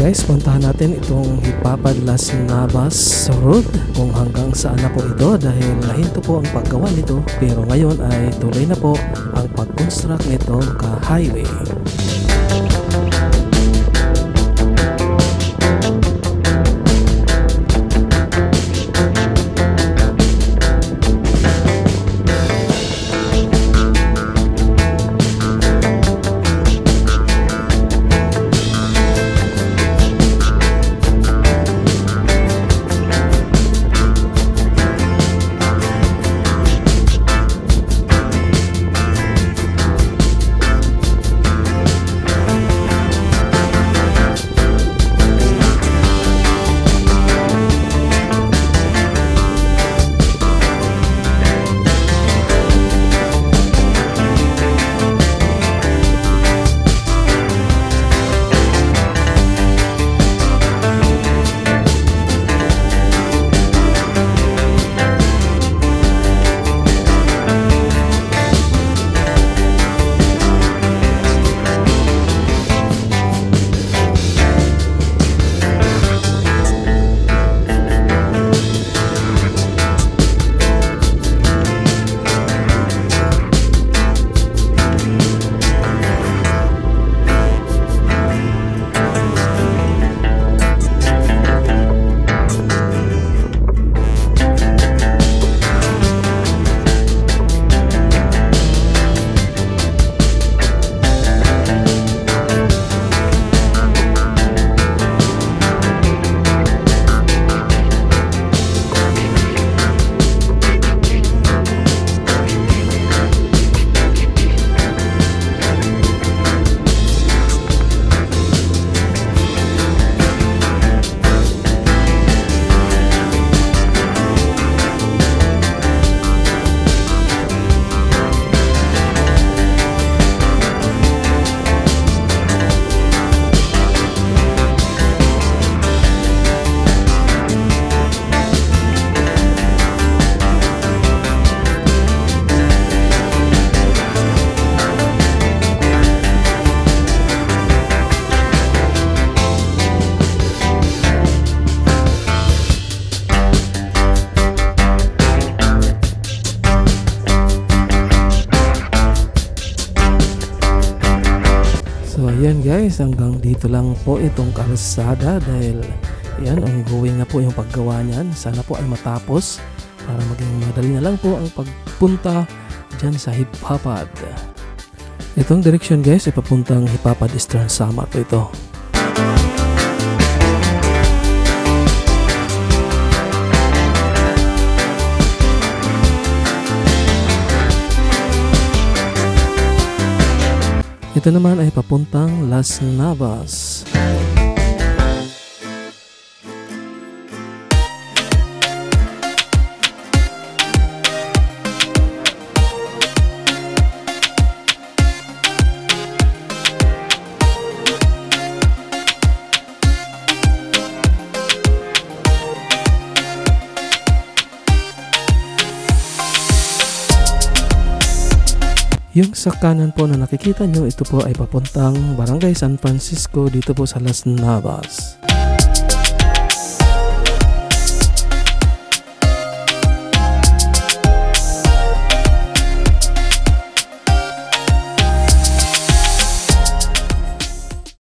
guys, puntahan natin itong Hipapad Las Navas Road kung hanggang saan na po ito dahil nahinto po ang paggawa nito pero ngayon ay tuloy na po ang pag-construct nitong ka-highway. Ayan guys, hanggang dito lang po itong kalsada dahil yan, ongoing na po yung paggawa niyan. Sana po ay matapos para maging madali na lang po ang pagpunta dyan sa Hipapad. Itong direction guys ay papuntang Hipapad Eastern Samar po ito. Ito naman ay papuntang Las Navas. Yung sa kanan po na nakikita nyo, ito po ay papuntang Barangay San Francisco dito po sa Las Navas.